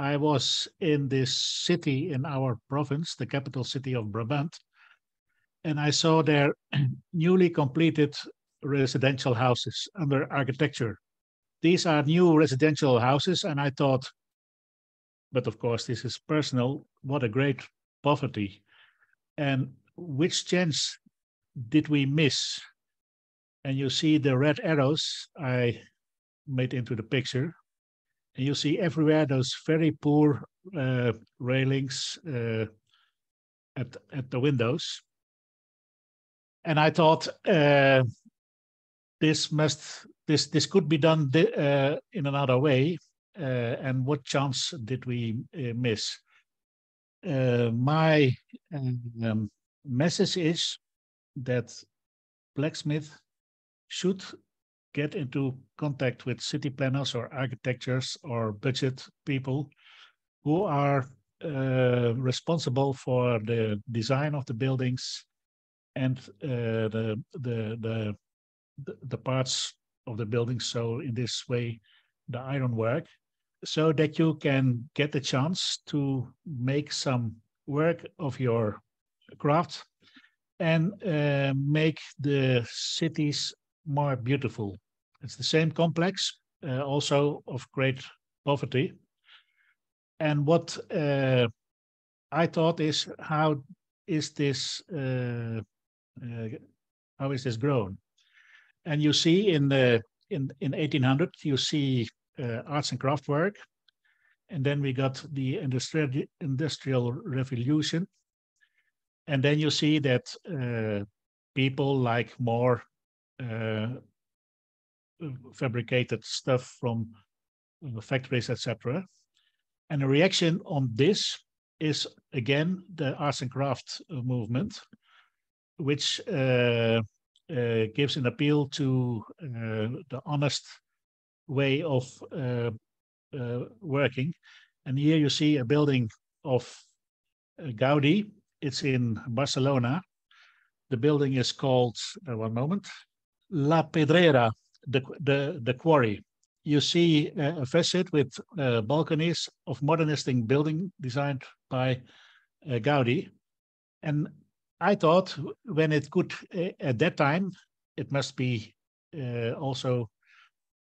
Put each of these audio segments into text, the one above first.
I was in this city in our province, the capital city of Brabant, and I saw their newly completed residential houses under architecture. These are new residential houses, and I thought, but of course, this is personal. What a great poverty. And which chance did we miss? And you see the red arrows I made into the picture. And you see everywhere those very poor uh, railings uh, at, at the windows. And I thought uh, this must this this could be done uh, in another way. Uh, and what chance did we uh, miss? my um, message is that blacksmith should get into contact with city planners or architects or budget people who are uh, responsible for the design of the buildings and uh, the, the, the the parts of the building. So in this way, the ironwork, so that you can get the chance to make some work of your craft and uh, make the cities more beautiful. It's the same complex, uh, also of great poverty. And what uh, I thought is how is this uh, uh, how is this grown? And you see in the in in 1800 you see uh, arts and craft work, and then we got the industrial industrial revolution, and then you see that uh, people like more fabricated stuff from uh, factories, etc. And a reaction on this is again the arts and crafts uh, movement, which uh, uh, gives an appeal to the honest way of working. And here you see a building of Gaudi, it's in Barcelona. The building is called, uh, one moment, La Pedrera, the, the, the quarry. You see uh, a facade with uh, balconies of modernistic building designed by uh, Gaudi. And I thought when it could, uh, at that time, it must be uh, also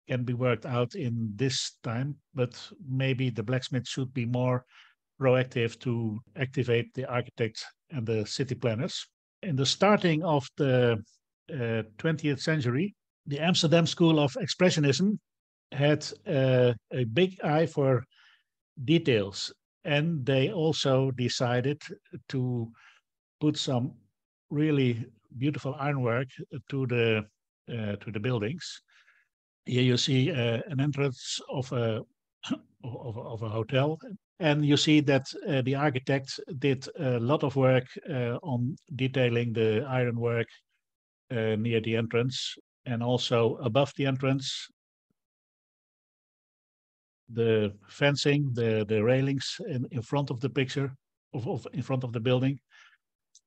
can be worked out in this time, but maybe the blacksmith should be more proactive to activate the architects and the city planners. In the starting of the uh, 20th century, the Amsterdam School of Expressionism had uh, a big eye for details, and they also decided to put some really beautiful ironwork to the uh, to the buildings. Here you see uh, an entrance of a of, of a hotel. And you see that uh, the architect did a lot of work uh, on detailing the ironwork uh, near the entrance and also above the entrance. The fencing, the, the railings in, in front of the picture, of, of in front of the building.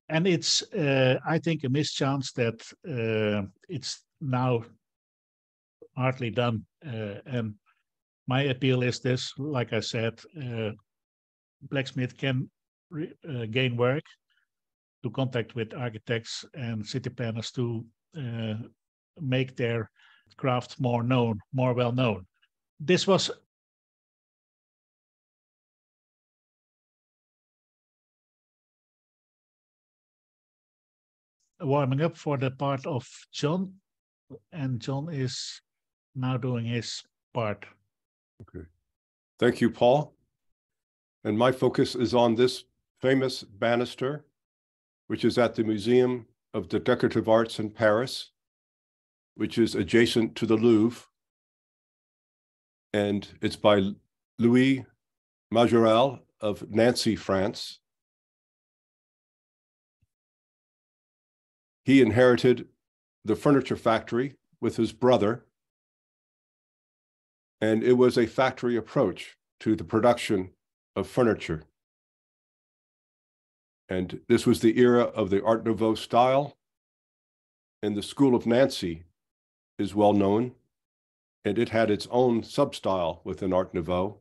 And it's, uh, I think, a mischance that uh, it's now hardly done. Uh, and my appeal is this, like I said, uh, blacksmith can uh, gain work to contact with architects and city planners to uh, make their craft more known, more well known. This was warming up for the part of John, and John is now doing his part. Okay. Thank you, Paul. And my focus is on this famous banister, which is at the Museum of the Decorative Arts in Paris, which is adjacent to the Louvre. And it's by Louis Majorelle of Nancy, France. He inherited the furniture factory with his brother and it was a factory approach to the production of furniture. And this was the era of the Art Nouveau style. And the School of Nancy is well known, and it had its own substyle within Art Nouveau.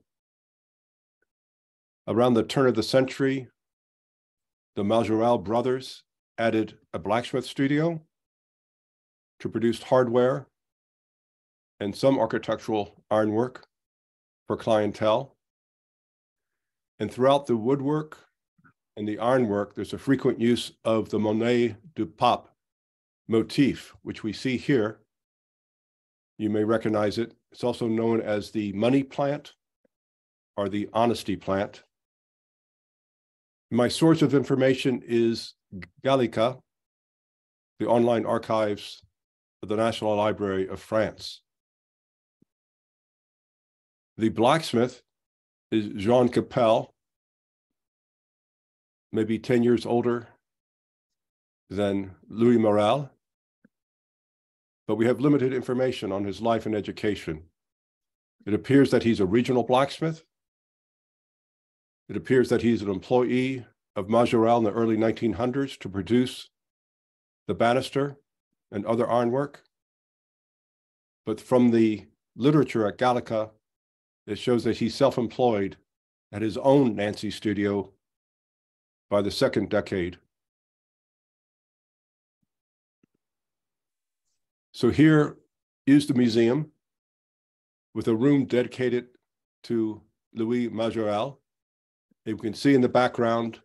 Around the turn of the century, the Majorelle brothers added a blacksmith studio to produce hardware and some architectural ironwork for clientele. And throughout the woodwork and the ironwork, there's a frequent use of the Monnaie du Pape motif, which we see here. You may recognize it. It's also known as the money plant or the honesty plant. My source of information is Gallica, the online archives of the National Library of France. The blacksmith is Jean Capel, maybe 10 years older than Louis Morel, but we have limited information on his life and education. It appears that he's a regional blacksmith it appears that he's an employee of Majorelle in the early 1900s to produce the banister and other ironwork. But from the literature at Gallica, it shows that he's self employed at his own Nancy studio by the second decade. So here is the museum with a room dedicated to Louis Majorelle. You can see in the background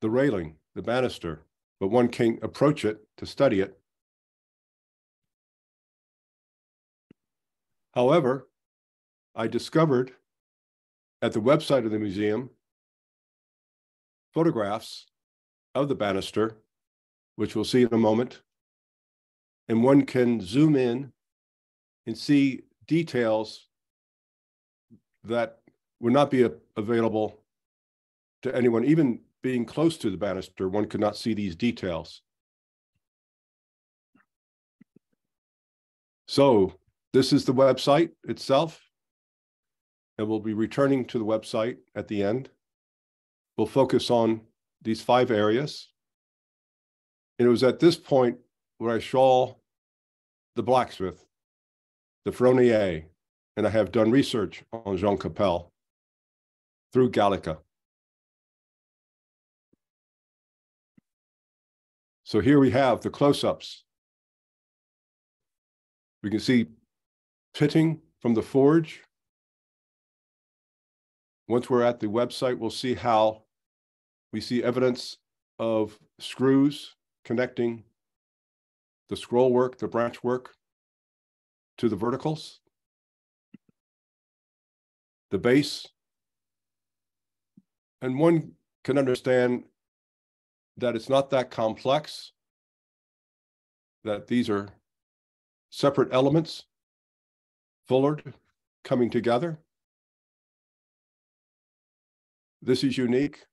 the railing, the banister, but one can approach it to study it. However, I discovered at the website of the museum photographs of the banister, which we'll see in a moment. And one can zoom in and see details that would not be available to anyone, even being close to the banister, one could not see these details. So this is the website itself. And we'll be returning to the website at the end. We'll focus on these five areas. And it was at this point where I saw the blacksmith, the ferronnier, and I have done research on Jean Capel through Gallica. So here we have the close-ups. We can see pitting from the forge. Once we're at the website, we'll see how we see evidence of screws connecting the scroll work, the branch work to the verticals. The base. And one can understand that it's not that complex, that these are separate elements, fullered, coming together. This is unique.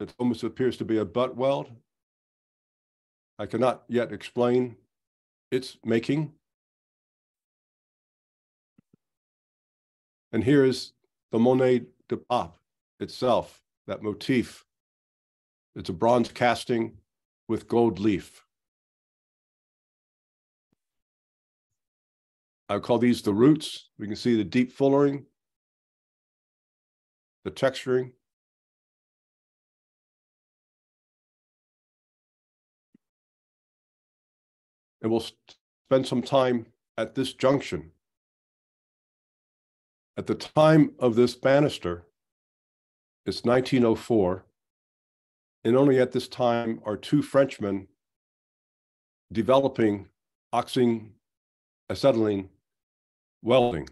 It almost appears to be a butt weld. I cannot yet explain its making. And here is the Monnaie de Pape itself, that motif it's a bronze casting with gold leaf. I call these the roots. We can see the deep fullering, the texturing. And we'll spend some time at this junction. At the time of this banister, it's 1904. And only at this time are two Frenchmen developing oxing acetylene welding.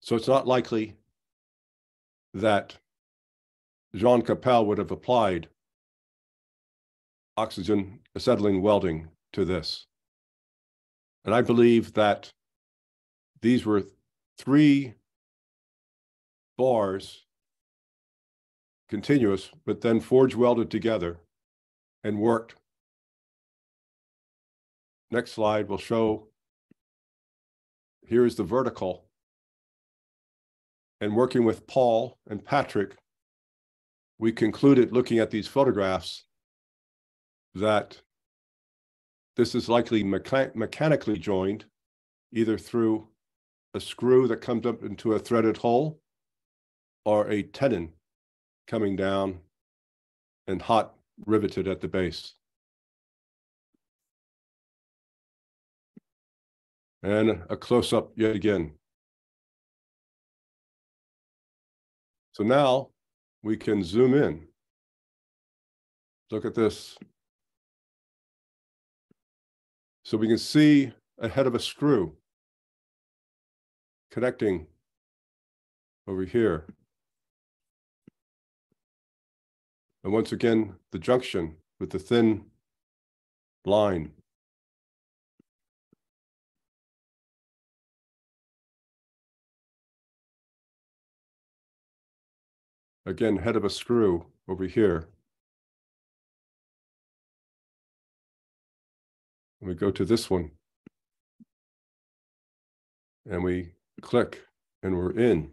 So it's not likely that Jean Capel would have applied oxygen acetylene welding to this. And I believe that these were three bars continuous, but then forge welded together and worked. Next slide will show here is the vertical. And working with Paul and Patrick, we concluded looking at these photographs that this is likely mecha mechanically joined either through a screw that comes up into a threaded hole or a tenon coming down and hot riveted at the base. And a close-up yet again. So now we can zoom in. Look at this. So we can see a head of a screw connecting over here. And once again, the junction with the thin line. Again, head of a screw over here. We go to this one. And we click and we're in.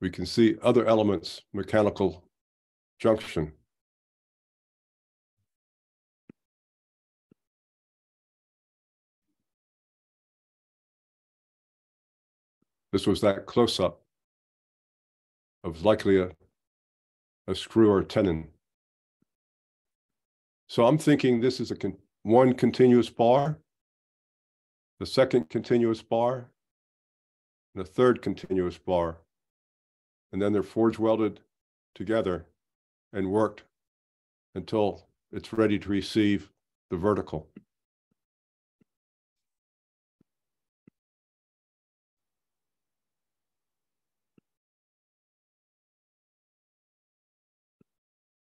We can see other elements, mechanical junction. This was that of likely a, a screw or tenon. So I'm thinking this is a con one continuous bar, the second continuous bar, and the third continuous bar. And then they're forge welded together and worked until it's ready to receive the vertical.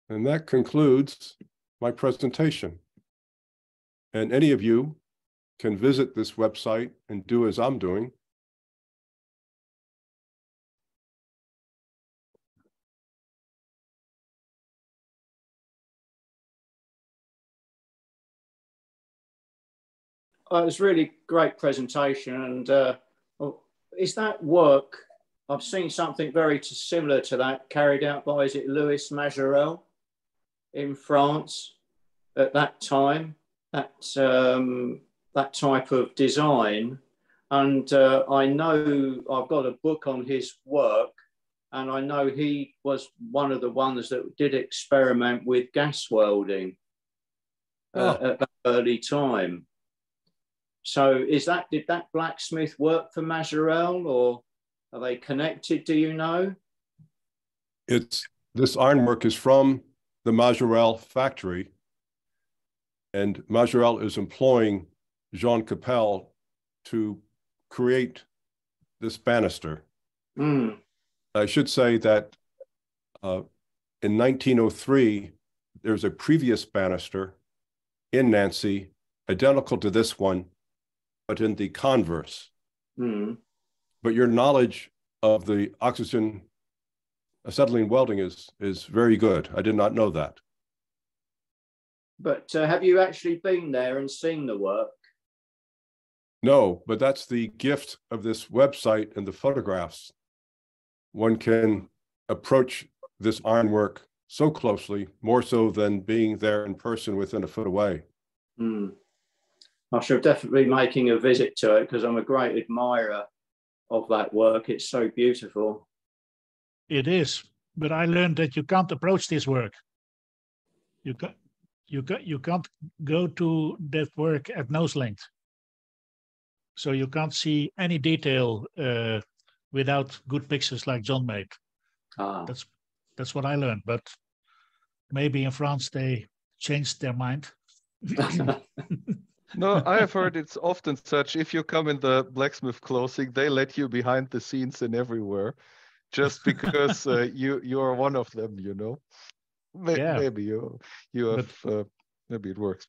And that concludes my presentation. And any of you can visit this website and do as I'm doing. Uh, it was really great presentation and uh, is that work I've seen something very similar to that carried out by is it Louis Majorelle in France at that time, that, um, that type of design. And uh, I know I've got a book on his work, and I know he was one of the ones that did experiment with gas welding uh, oh. at that early time. So, is that did that blacksmith work for Majorelle, or are they connected? Do you know? It's this ironwork is from the Majorelle factory, and Majorelle is employing Jean Capel to create this banister. Mm. I should say that uh, in 1903, there's a previous banister in Nancy, identical to this one, but in the converse. Mm. But your knowledge of the oxygen acetylene welding is is very good. I did not know that. But uh, have you actually been there and seen the work? No, but that's the gift of this website and the photographs. One can approach this ironwork so closely, more so than being there in person within a foot away. Mm. I should definitely be making a visit to it because I'm a great admirer of that work. It's so beautiful. It is, but I learned that you can't approach this work. You can't, you can you can't go to that work at nose length. So you can't see any detail uh, without good pictures like John made. Ah. That's that's what I learned. But maybe in France they changed their mind. no, I have heard it's often such. If you come in the blacksmith clothing, they let you behind the scenes and everywhere just because uh, you you are one of them you know? Maybe, yeah. maybe you you have uh, maybe it works.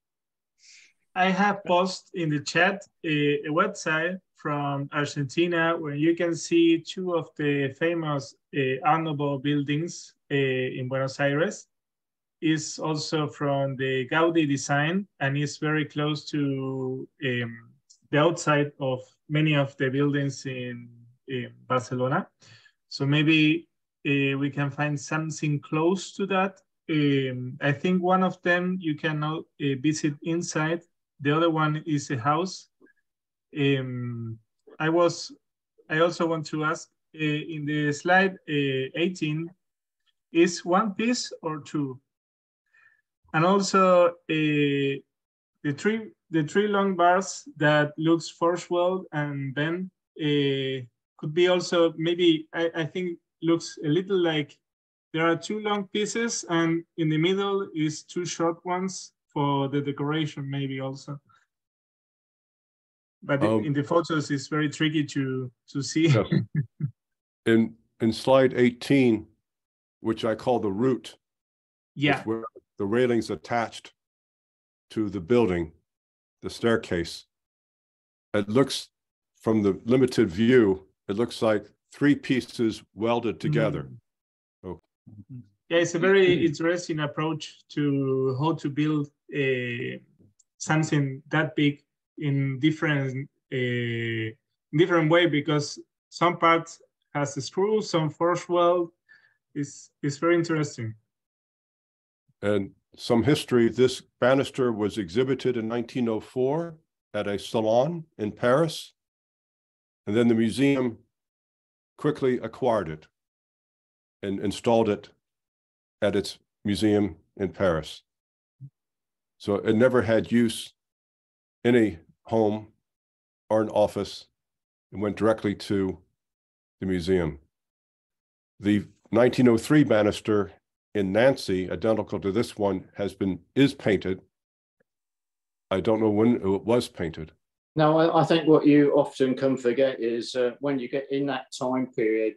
I have posted in the chat a, a, website from argentina where you can see two of the famous uh, buildings uh, in buenos aires. Is also from the gaudi design and is very close to um, the outside of many of the buildings in, in barcelona so maybe uh, we can find something close to that. Um, I think one of them you can uh, visit inside the other one is a house. Um, I was, I also want to ask uh, in the slide uh, 18, is one piece or two? And also the three the three long bars that looks force weld and bend uh, could be also maybe I, I think looks a little like there are two long pieces and in the middle is two short ones for the decoration maybe also. But um, in the photos it's very tricky to to see. Yes. in in slide 18 which i call the root yeah. where the railings attached to the building the staircase it looks from the limited view it looks like three pieces welded together mm. Yeah, it's a very interesting approach to how to build a, something that big in different uh, different way because some parts has a screw, some force weld. It's, it's very interesting. And some history, this banister was exhibited in 1904 at a salon in Paris. And then the museum quickly acquired it and installed it at its museum in Paris. So it never had use in a home or an office. It went directly to the museum. The 1903 banister in Nancy, identical to this one, has been is painted. I don't know when it was painted. No, I, I think what you often can forget is uh, when you get in that time period,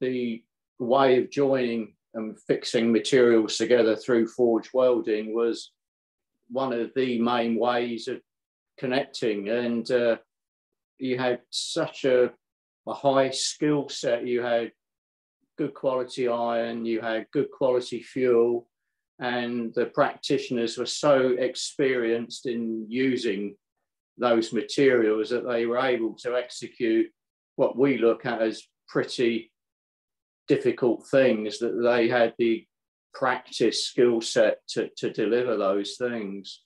the way of joining and fixing materials together through forge welding was one of the main ways of connecting. And uh, you had such a, a high skill set. You had good quality iron, you had good quality fuel, and the practitioners were so experienced in using those materials that they were able to execute what we look at as pretty difficult things that they had the practice skill set to, to deliver those things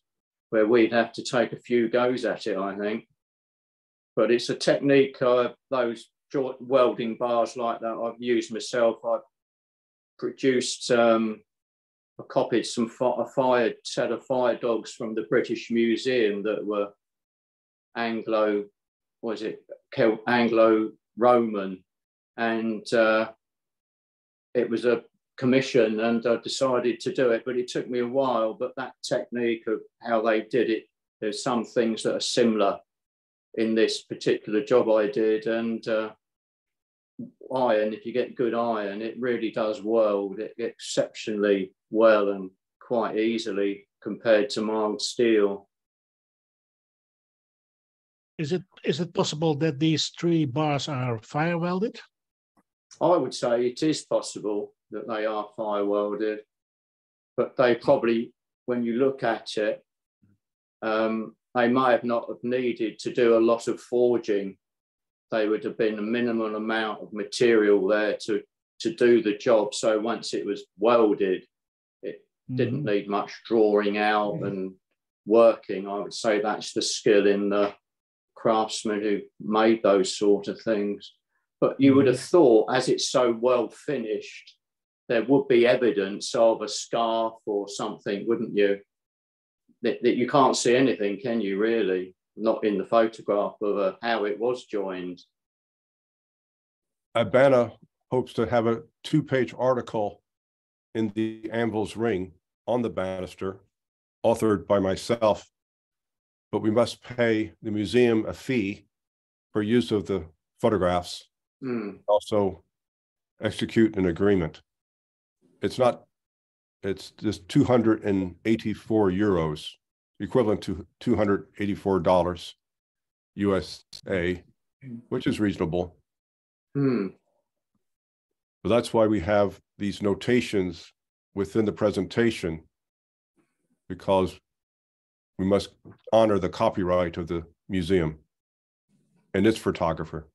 where we'd have to take a few goes at it i think. But it's a technique uh, those welding bars like that i've used myself. I've produced um, i copied some a fired set of fire dogs from the british museum that were anglo was it anglo roman and uh, it was a commission and I decided to do it, but it took me a while. But that technique of how they did it, there's some things that are similar in this particular job I did. And uh, iron, if you get good iron, it really does weld exceptionally well and quite easily compared to mild steel. Is it is it possible that these three bars are fire welded? I would say it is possible that they are fire welded, but they probably, when you look at it, um, they may have not have needed to do a lot of forging. They would have been a minimal amount of material there to, to do the job. So once it was welded, it mm-hmm. didn't need much drawing out and working. I would say that's the skill in the craftsmen who made those sort of things. But you would have mm-hmm. thought, as it's so well finished, there would be evidence of a scarf or something, wouldn't you? That, that you can't see anything, can you really? Not in the photograph of uh, how it was joined. Abana hopes to have a two page article in the Anvil's Ring on the banister, authored by myself. But we must pay the museum a fee for use of the photographs mm. also execute an agreement. It's not, it's just 284 euros, equivalent to $284 USA, which is reasonable. Mm. But that's why we have these notations within the presentation, because we must honor the copyright of the museum and its photographer.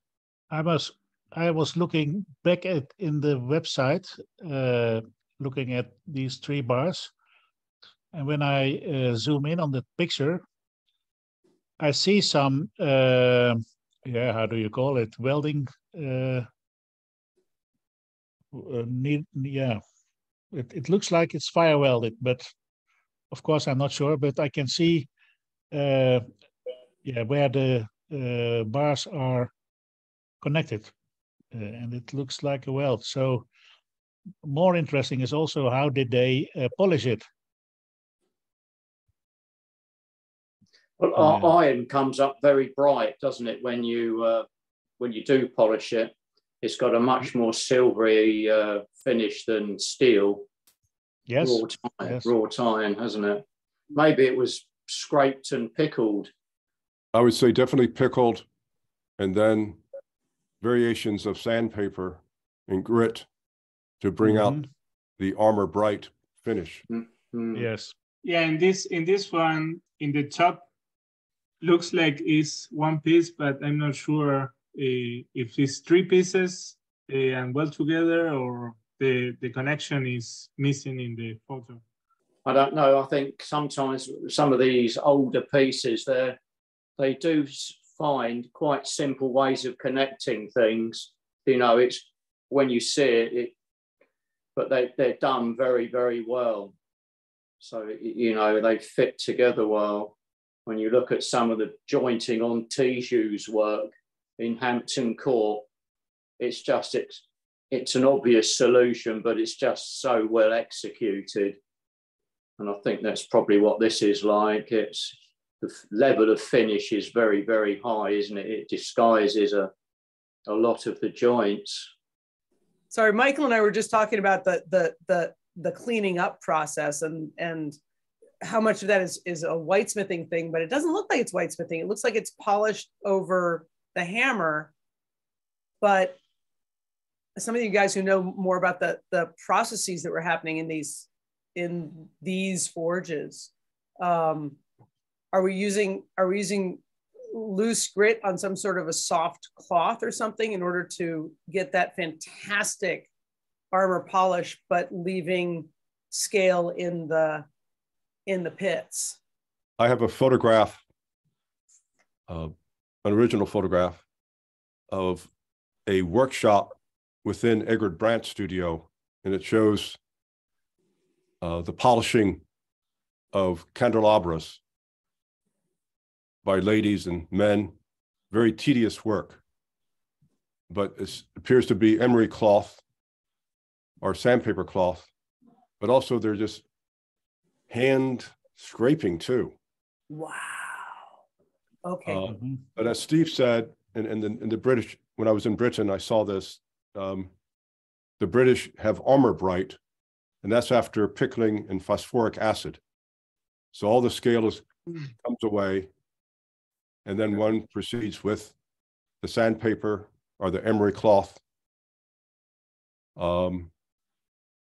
I was I was looking back at in the website, uh, looking at these three bars. And when I uh, zoom in on the picture, I see some, uh, yeah, how do you call it? Welding. Uh, uh, need, yeah, it, it looks like it's fire welded, but of course I'm not sure. But I can see, uh, yeah, where the uh, bars are connected, uh, and it looks like a weld. So more interesting is also how did they uh, polish it? Well, iron comes up very bright, doesn't it? When you uh, when you do polish it, it's got a much more silvery uh, finish than steel. Yes. Wrought iron, yes. wrought iron, hasn't it? Maybe it was scraped and pickled. I would say definitely pickled, and then variations of sandpaper and grit to bring mm-hmm. out the armor bright finish. Mm-hmm. Yes. Yeah, in this in this one, in the top, looks like it's one piece, but I'm not sure uh, if it's three pieces uh, and well together, or the the connection is missing in the photo. I don't know. I think sometimes some of these older pieces, they they do find quite simple ways of connecting things. You know, it's when you see it, it but they, they're done very, very well. So, you know, they fit together well. When you look at some of the jointing on Tijou's work in Hampton Court, it's just, it's, it's an obvious solution, but it's just so well executed. And I think that's probably what this is like. It's the level of finish is very, very high, isn't it? It disguises a, a lot of the joints. Sorry, Michael and I were just talking about the the the the cleaning up process and and how much of that is is a whitesmithing thing, but it doesn't look like it's whitesmithing. It looks like it's polished over the hammer. But some of you guys who know more about the the processes that were happening in these in these forges, um, are we using are we using loose grit on some sort of a soft cloth or something in order to get that fantastic armor polish, but leaving scale in the in the pits. I have a photograph, uh, an original photograph of a workshop within Edgar Brandt Studio, and it shows uh, the polishing of candelabras by ladies and men, very tedious work. But it appears to be emery cloth or sandpaper cloth, but also they're just hand scraping too. Wow. Okay. Uh, mm-hmm. But as Steve said, in, in, the, in the British, when I was in Britain, I saw this. Um, the British have armor bright, and that's after pickling in phosphoric acid. So all the scale is, mm. comes away, and then one proceeds with the sandpaper or the emery cloth um,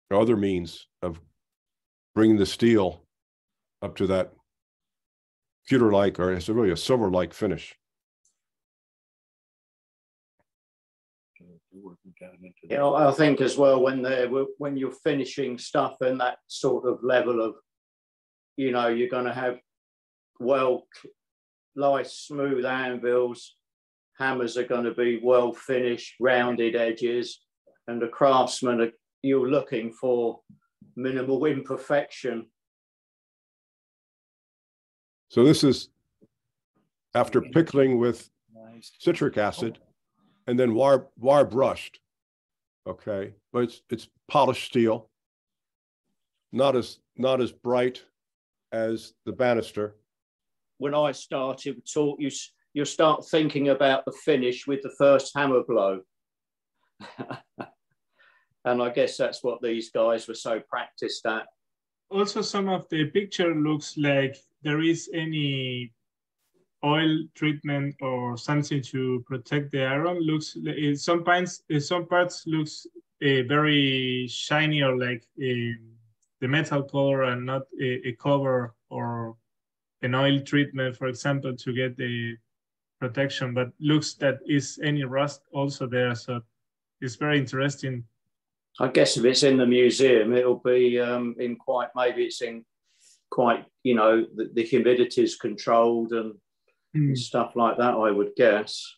or other means of bringing the steel up to that pewter-like or it's really a silver-like finish. Yeah, I think as well when they when you're finishing stuff in that sort of level of, you know, you're going to have well nice smooth anvils. Hammers are going to be well finished, rounded edges, and the craftsman are you're looking for minimal imperfection. So this is after pickling with citric acid and then wire wire brushed. Okay, but it's it's polished steel, not as not as bright as the banister when I started taught you you start thinking about the finish with the first hammer blow. and I guess that's what these guys were so practiced at. Also, some of the picture looks like there is any oil treatment or something to protect the iron. Looks some parts, some parts looks uh, very shiny or like uh, the metal color and not a, a cover or an oil treatment, for example, to get the protection, but looks that is any rust also there. So it's very interesting. I guess if it's in the museum, it'll be um, in quite, maybe it's in quite, you know, the, the humidity is controlled and mm. stuff like that, I would guess.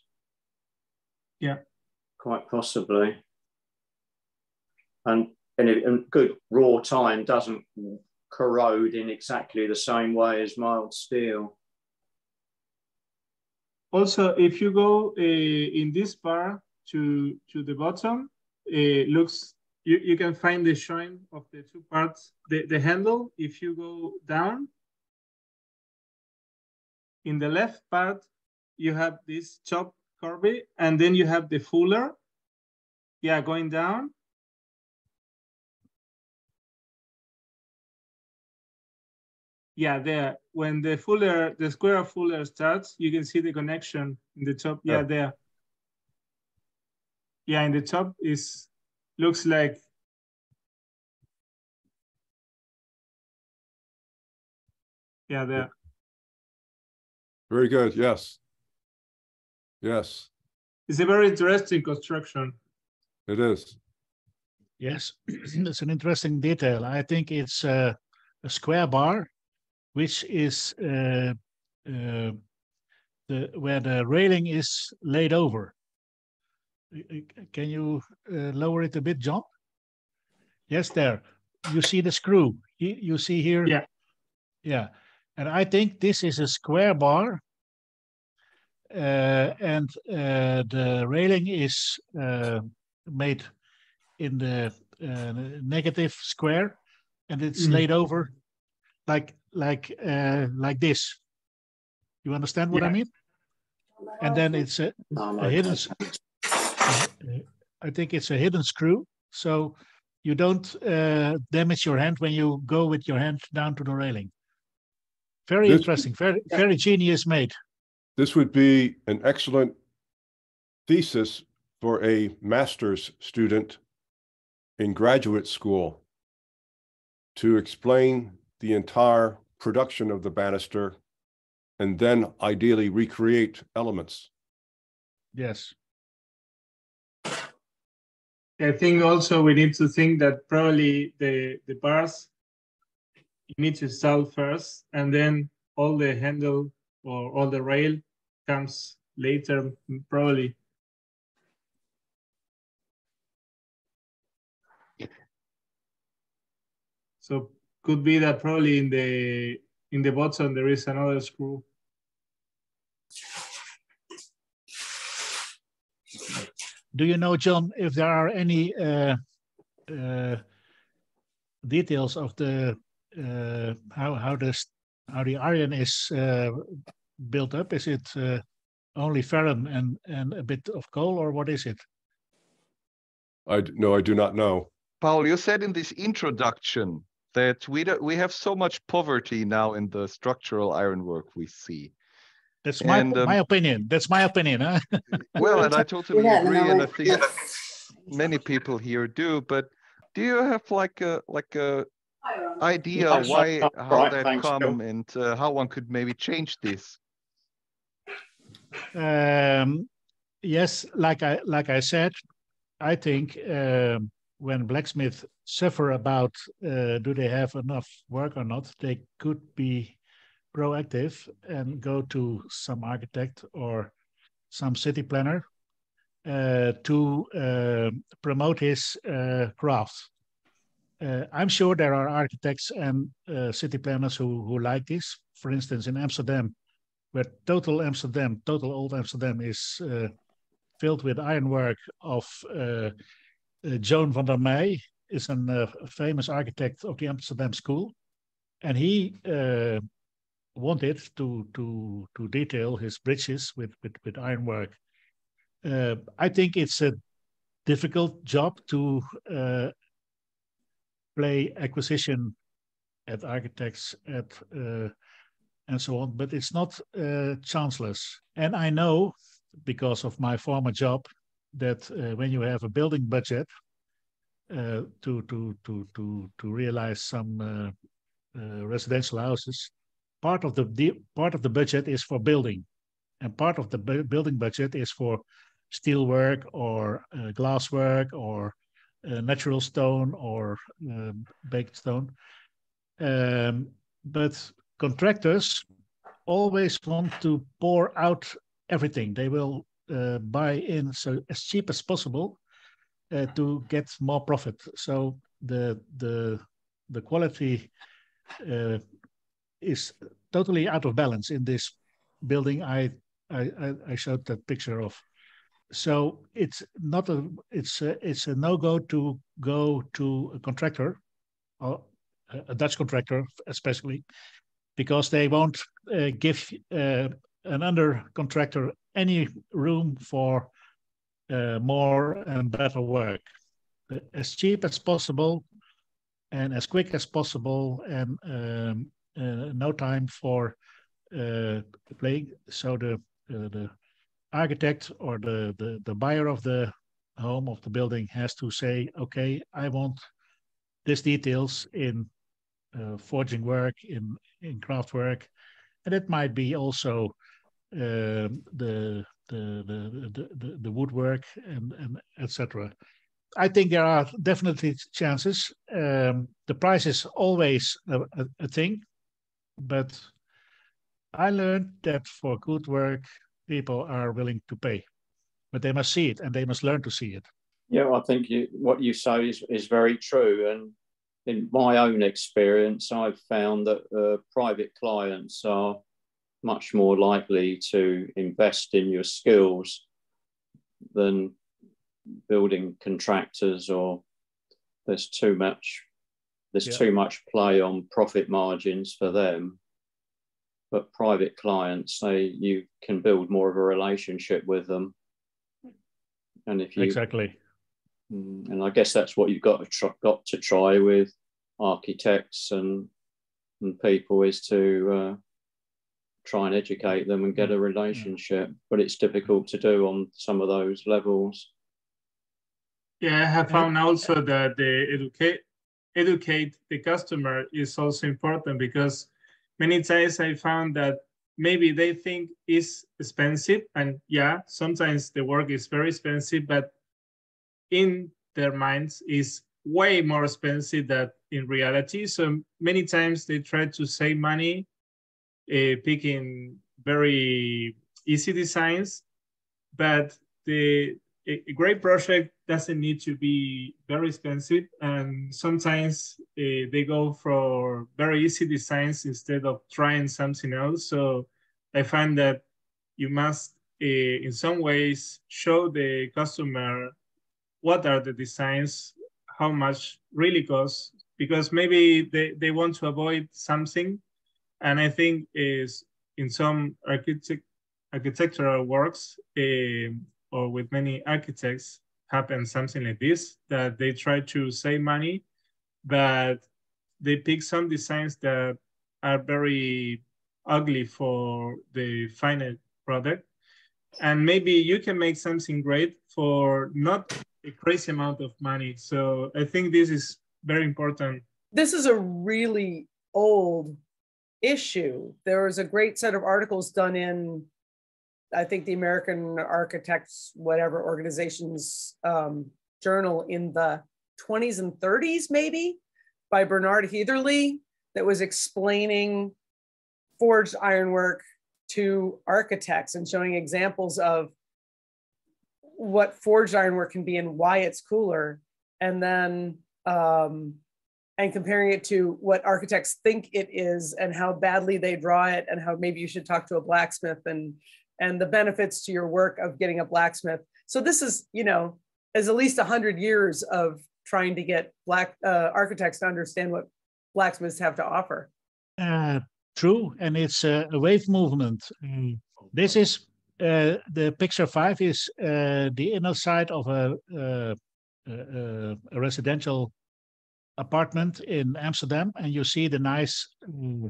Yeah. Quite possibly. And, and, it, and good raw time doesn't corrode in exactly the same way as mild steel. Also, if you go uh, in this bar to, to the bottom, it looks, you, you can find the join of the two parts, the, the handle, if you go down, in the left part, you have this chop Corby, and then you have the fuller. Yeah, going down. Yeah, there. When the fuller, the square fuller starts, you can see the connection in the top. Yeah, oh. there. Yeah, in the top is looks like yeah there very good. Yes. Yes. It's a very interesting construction. It is. Yes, it's an interesting detail. I think it's uh, a square bar, which is uh, uh, the where the railing is laid over. Can you uh, lower it a bit, John? Yes, there. You see the screw. You, you see here. Yeah. Yeah. And I think this is a square bar. Uh, and uh, the railing is uh, made in the uh, negative square and it's mm. laid over like like uh, like this. You understand what yeah. I mean? And then it's a, a hidden. I think it's a hidden screw, so you don't uh, damage your hand when you go with your hand down to the railing. Very this, interesting. Very very genius made. This would be an excellent thesis for a master's student in graduate school to explain the entire production of the banister and then ideally recreate elements. Yes. I think also we need to think that probably the, the bars you need to install first, and then all the handle or all the rail comes later, probably. So could be that probably in the in the bottom there is another screw. Do you know, John, if there are any uh, uh, details of the uh, how how does how the iron is uh, built up? Is it uh, only ferrum and and a bit of coal, or what is it? I no, I do not know. Paul, you said in this introduction that we do, we have so much poverty now in the structural ironwork we see. That's my and, um, my opinion. That's my opinion. Huh? well, and I totally yeah, agree, no, and I think yeah. many people here do. But do you have like a like a idea why how that come and uh, how one could maybe change this? Um, yes, like I like I said, I think um, when blacksmiths suffer about uh, do they have enough work or not, they could be proactive and go to some architect or some city planner uh, to uh, promote his uh, craft uh, I'm sure there are architects and uh, city planners who, who like this. For instance, in Amsterdam, where total Amsterdam, total old Amsterdam is uh, filled with ironwork of uh, uh, Johan van der Mey, is an, uh, a famous architect of the Amsterdam School. And he wanted to, to, to detail his bridges with, with, with ironwork. I think it's a difficult job to play acquisition at architects at uh, and so on, but it's not uh, chanceless. And I know because of my former job that uh, when you have a building budget uh, to to to to to realize some uh, uh, residential houses, part of the part of the budget is for building, and part of the building budget is for steel work or glass work or uh, natural stone or um, baked stone. Um, but contractors always want to pour out everything. They will uh, buy in so as cheap as possible uh, to get more profit. So the the the quality uh, is totally out of balance in this building. I I, I showed that picture of. So it's not a it's a, it's a no go to go to a contractor, or a Dutch contractor especially, because they won't uh, give uh, an under contractor any room for uh, more and better work. As cheap as possible and as quick as possible and um, uh, no time for uh, playing. So the, the architect or the, the, the buyer of the home of the building has to say, okay, I want these details in uh, forging work, in, in craft work. And it might be also uh, the, the, the, the, the woodwork and, and etc. I think there are definitely chances. Um, the price is always a, a, a, thing, but I learned that for good work, people are willing to pay, but they must see it and they must learn to see it. Yeah, I think you, what you say is, is very true. And in my own experience, I've found that uh, private clients are much more likely to invest in your skills than building contractors or there's too much there's yeah. too much play on profit margins for them but private clients say you can build more of a relationship with them. And if you exactly. Mm, and i guess that's what you've got to try, got to try with architects and and people is to uh, try and educate them and get a relationship but it's difficult to do on some of those levels. Yeah i have found also that the educate educate the customer is also important because many times i found that maybe they think is expensive and yeah sometimes the work is very expensive but in their minds is way more expensive than in reality. So many times they try to save money uh, picking very easy designs, but the a, great project doesn't need to be very expensive, and sometimes uh, they go for very easy designs instead of trying something else. So I find that you must, uh, in some ways, show the customer what are the designs, how much really costs, because maybe they, they want to avoid something and I think is in some architect, architectural works uh, or with many architects happen something like this, that they try to save money, but they pick some designs that are very ugly for the final product. And maybe you can make something great for not a crazy amount of money. So I think this is very important. This is a really old issue. There was a great set of articles done in, I think, the American Architects, whatever organization's um, journal in the 20s and 30s, maybe, by Bernard Heatherly, that was explaining forged ironwork to architects and showing examples of what forged ironwork can be and why it's cooler. And then um, and comparing it to what architects think it is and how badly they draw it and how maybe you should talk to a blacksmith and and the benefits to your work of getting a blacksmith so this is you know is at least 100 years of trying to get black uh, architects to understand what blacksmiths have to offer uh, true and it's a, a wave movement mm. this is uh, the picture five is uh, the inner side of a, uh, a, a residential apartment in Amsterdam, and you see the nice uh,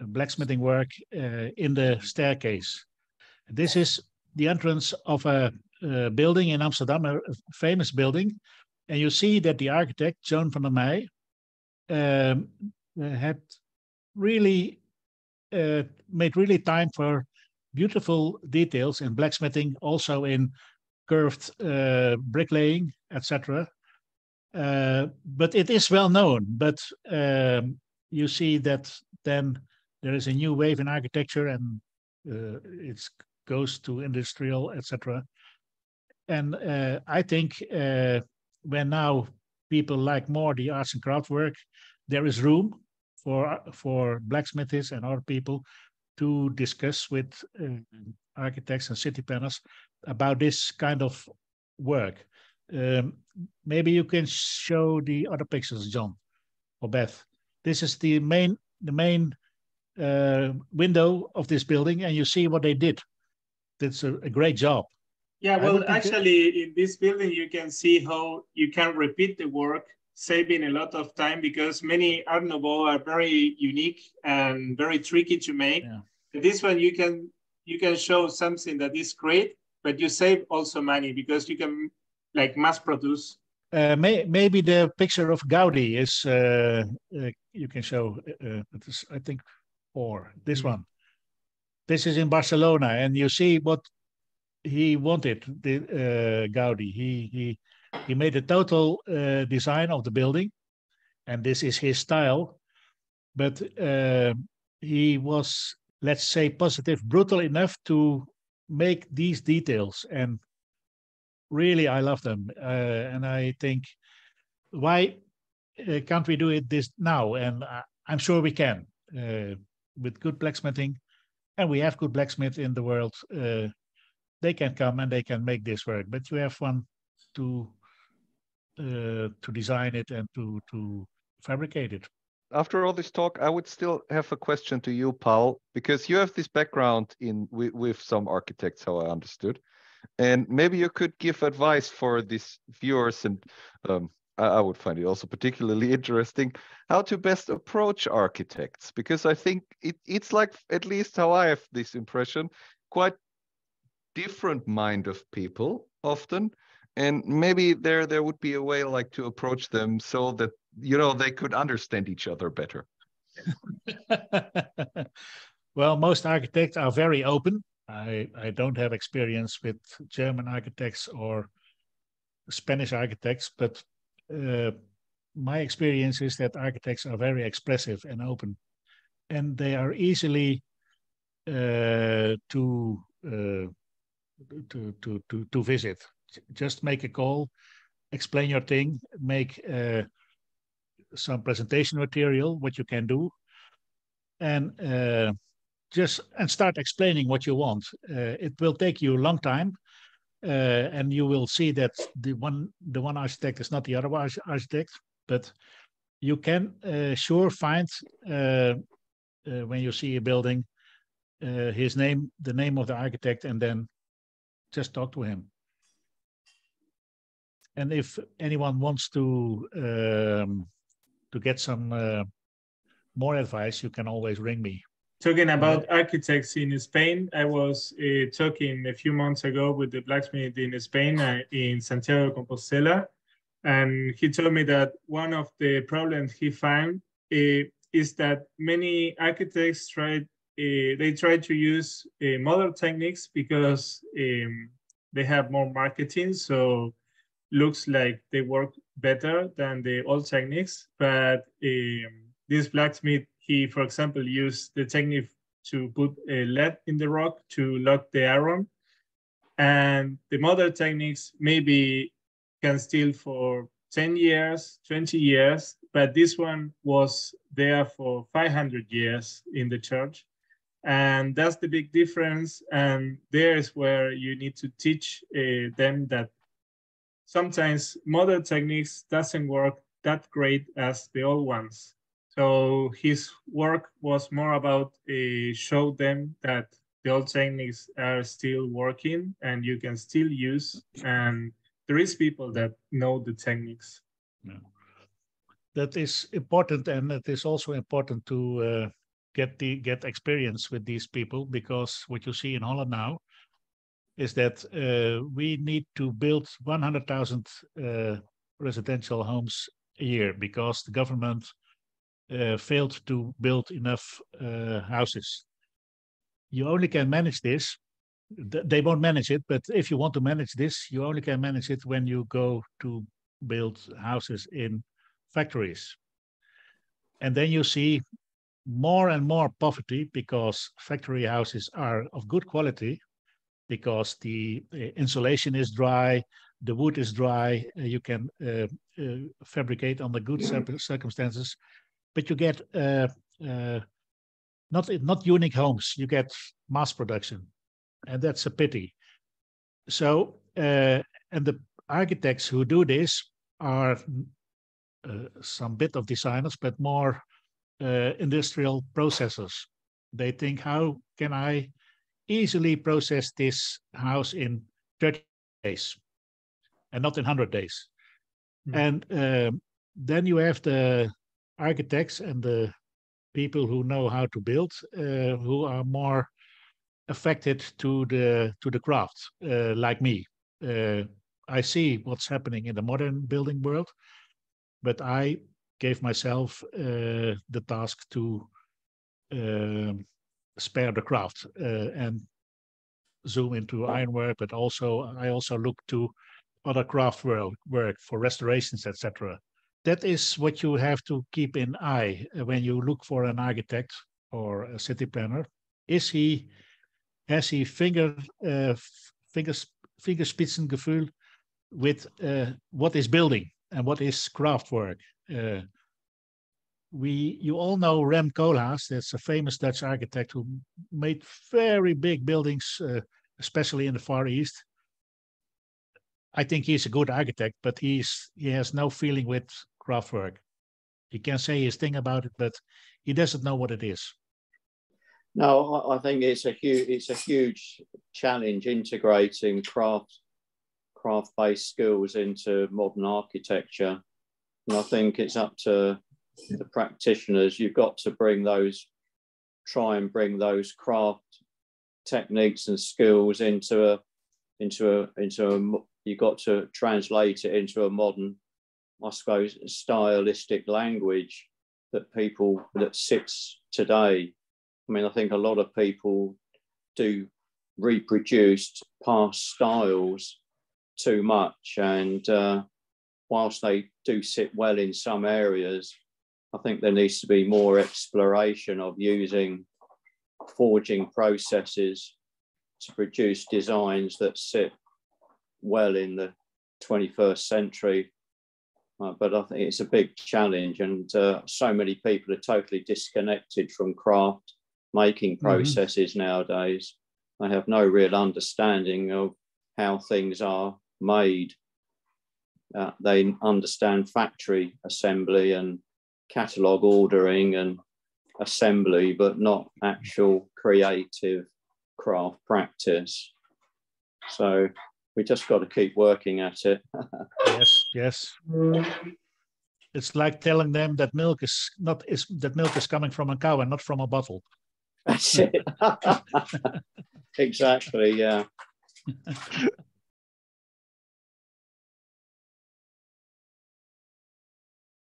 blacksmithing work uh, in the staircase. This is the entrance of a, a, building in Amsterdam, a famous building, and you see that the architect Johan van der Mey um, had really uh, made really time for beautiful details in blacksmithing, also in curved uh, bricklaying, etc. Uh, but it is well known. But um, you see that then there is a new wave in architecture and uh, it goes to industrial, etc. And uh, I think uh, when now people like more the arts and craft work, there is room for for blacksmiths and other people to discuss with uh, architects and city planners about this kind of work. Um, maybe you can show the other pictures, John or Beth. This is the main the main uh, window of this building, and you see what they did. That's a, a great job. Yeah, well, actually, in this building, you can see how you can repeat the work, saving a lot of time because many Art Nouveau are very unique and very tricky to make. Yeah. This one, you can you can show something that is great, but you save also money because you can like mass produce. Uh, may, maybe the picture of Gaudi is uh, uh, you can show. Uh, I think, or this mm one. This is in Barcelona, and you see what he wanted. The uh, Gaudi. He he he made a total uh, design of the building, and this is his style. But he was, let's say, positive, brutal enough to make these details and really i love them uh, and i think why uh, can't we do it this now and I, i'm sure we can uh, with good blacksmithing and we have good blacksmiths in the world uh, they can come and they can make this work. But you have one to uh, to design it and to to fabricate it. After all this talk, I would still have a question to you, Paul, because you have this background in with, with some architects, how I understood, and maybe you could give advice for these viewers, and um, I, would find it also particularly interesting how to best approach architects, because I think it, it's like at least how I have this impression, quite different mind of people often. And maybe there there would be a way like to approach them so that you know they could understand each other better. Well most architects are very open. I i don't have experience with german architects or spanish architects but uh, my experience is that architects are very expressive and open and they are easily uh, to, uh, to to to to visit just make a call explain your thing make uh, some presentation material, what you can do, and uh, just and start explaining what you want. Uh, it will take you a long time, uh, and you will see that the one the one architect is not the other architect, but you can uh, sure find uh, uh, when you see a building his name, the name of the architect, and then just talk to him. And if anyone wants to um, to get some uh, more advice, you can always ring me. Talking about architects in Spain, I was uh, talking a few months ago with the blacksmith in Spain, uh, in Santiago de Compostela, and he told me that one of the problems he found uh, is that many architects try uh, they try to use uh, modern techniques because um, they have more marketing, so looks like they work better than the old techniques. But um, this blacksmith, he, for example, used the technique to put a lead in the rock to lock the iron. And the modern techniques maybe can still for 10 years, 20 years, but this one was there for 500 years in the church. And that's the big difference. And there's where you need to teach uh, them that sometimes modern techniques doesn't work that great as the old ones. So his work was more about uh, show them that the old techniques are still working and you can still use and there is people that know the techniques. Yeah. That is important and it is also important to uh, get the get experience with these people because what you see in Holland now is that uh, we need to build 100,000 uh, residential homes a year because the government uh, failed to build enough uh, houses. You only can manage this. They won't manage it, but if you want to manage this, you only can manage it when you go to build houses in factories. And then you see more and more poverty because factory houses are of good quality because the insulation is dry, the wood is dry, uh, you can uh, uh fabricate under good circumstances, but you get uh, uh, not not unique homes. You get mass production, and that's a pity. So, and the architects who do this are some bit of designers, but more industrial processors. They think, how can I easily process this house in 30 days and not in 100 days. Mm. And um, then you have the architects and the people who know how to build uh, who are more affected to the to the craft uh, like me uh, i see what's happening in the modern building world but i gave myself uh, the task to um, spare the craft uh, and zoom into ironwork, but also I also look to other craft work, work for restorations, etc. That is what you have to keep in eye uh, when you look for an architect or a city planner. Is he has he finger uh, fingers fingerspitzengefühl with uh, what is building and what is craft work? Uh, we you all know Rem Koolhaas. That's a famous Dutch architect who made very big buildings, uh, especially in the Far East. I think he's a good architect, but he's he has no feeling with craft work. He can say his thing about it, but he doesn't know what it is. No, I think it's a huge it's a huge challenge integrating craft craft based skills into modern architecture, and I think it's up to the practitioners, you've got to bring those, try and bring those craft techniques and skills into a, into a, into a, you've got to translate it into a modern, I suppose, stylistic language that people that sits today. I mean, I think a lot of people do reproduce past styles too much, and uh, whilst they do sit well in some areas, I think there needs to be more exploration of using forging processes to produce designs that sit well in the 21st century. Uh, but I think it's a big challenge, and uh, so many people are totally disconnected from craft making mm-hmm. processes mm-hmm. nowadays. They have no real understanding of how things are made. Uh, they understand factory assembly and catalog ordering and assembly, but not actual creative craft practice. So we just got to keep working at it. yes, yes. It's like telling them that milk is not is that milk is coming from a cow and not from a bottle. That's it. exactly. Yeah.